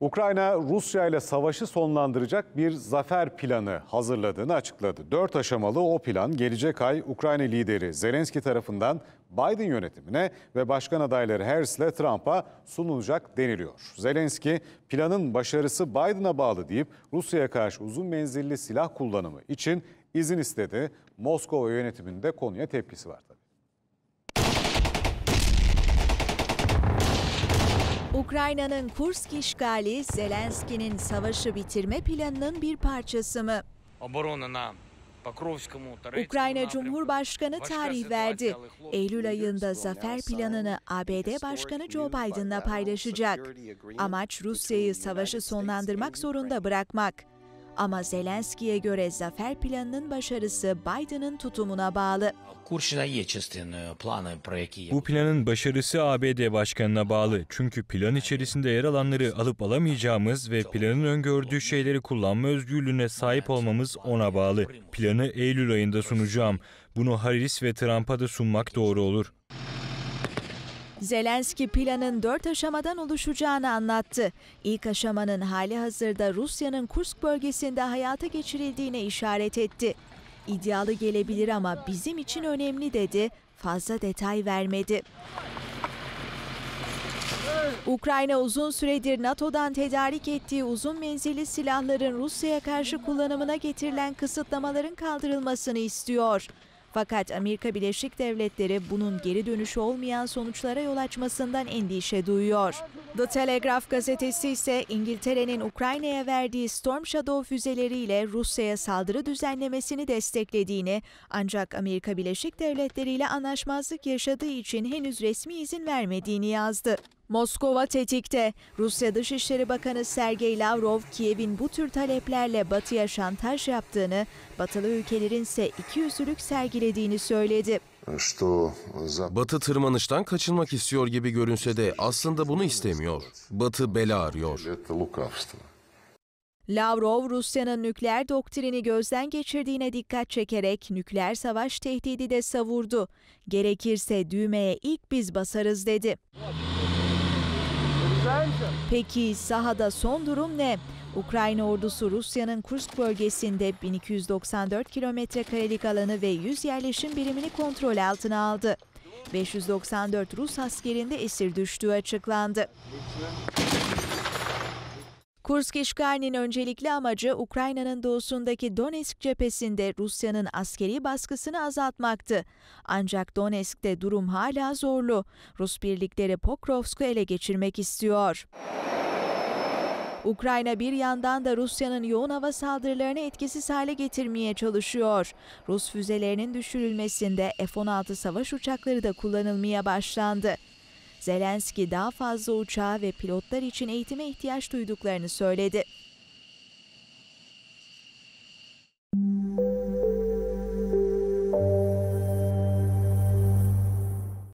Ukrayna Rusya ile savaşı sonlandıracak bir zafer planı hazırladığını açıkladı. Dört aşamalı o plan gelecek ay Ukrayna lideri Zelenski tarafından Biden yönetimine ve başkan adayları Harris ile Trump'a sunulacak deniliyor. Zelenski planın başarısı Biden'a bağlı deyip Rusya'ya karşı uzun menzilli silah kullanımı için izin istedi. Moskova yönetiminde konuya tepkisi var tabii. Ukrayna'nın Kursk işgali Zelenski'nin savaşı bitirme planının bir parçası mı? Ukrayna Cumhurbaşkanı tarih verdi. Eylül ayında zafer planını ABD Başkanı Joe Biden'la paylaşacak. Amaç Rusya'yı savaşı sonlandırmak zorunda bırakmak. Ama Zelenski'ye göre zafer planının başarısı Biden'ın tutumuna bağlı. Bu planın başarısı ABD başkanına bağlı. Çünkü plan içerisinde yer alanları alıp alamayacağımız ve planın öngördüğü şeyleri kullanma özgürlüğüne sahip olmamız ona bağlı. Planı Eylül ayında sunacağım. Bunu Harris ve Trump'a da sunmak doğru olur. Zelenski planın dört aşamadan oluşacağını anlattı. İlk aşamanın hali hazırda Rusya'nın Kursk bölgesinde hayata geçirildiğine işaret etti. İddialı gelebilir ama bizim için önemli dedi, fazla detay vermedi. Ukrayna uzun süredir NATO'dan tedarik ettiği uzun menzilli silahların Rusya'ya karşı kullanımına getirilen kısıtlamaların kaldırılmasını istiyor. Fakat Amerika Birleşik Devletleri bunun geri dönüşü olmayan sonuçlara yol açmasından endişe duyuyor. The Telegraph gazetesi ise İngiltere'nin Ukrayna'ya verdiği Storm Shadow füzeleriyle Rusya'ya saldırı düzenlemesini desteklediğini ancak Amerika Birleşik Devletleri ile anlaşmazlık yaşadığı için henüz resmi izin vermediğini yazdı. Moskova tetikte. Rusya Dışişleri Bakanı Sergey Lavrov, Kiev'in bu tür taleplerle Batı'ya şantaj yaptığını, Batılı ülkelerin ise ikiyüzlülük sergilediğini söyledi. Batı tırmanıştan kaçınmak istiyor gibi görünse de aslında bunu istemiyor. Batı bela arıyor. Lavrov, Rusya'nın nükleer doktrini gözden geçirdiğine dikkat çekerek nükleer savaş tehdidi de savurdu. Gerekirse düğmeye ilk biz basarız dedi. Peki sahada son durum ne? Ukrayna ordusu Rusya'nın Kursk bölgesinde 1294 kilometre karelik alanı ve 100 yerleşim birimini kontrol altına aldı. 594 Rus askerinde esir düştüğü açıklandı. Kursk işgalinin öncelikli amacı Ukrayna'nın doğusundaki Donetsk cephesinde Rusya'nın askeri baskısını azaltmaktı. Ancak Donetsk'te durum hala zorlu. Rus birlikleri Pokrovsk'u ele geçirmek istiyor. Ukrayna bir yandan da Rusya'nın yoğun hava saldırılarını etkisiz hale getirmeye çalışıyor. Rus füzelerinin düşürülmesinde F-16 savaş uçakları da kullanılmaya başlandı. Zelenski daha fazla uçağa ve pilotlar için eğitime ihtiyaç duyduklarını söyledi.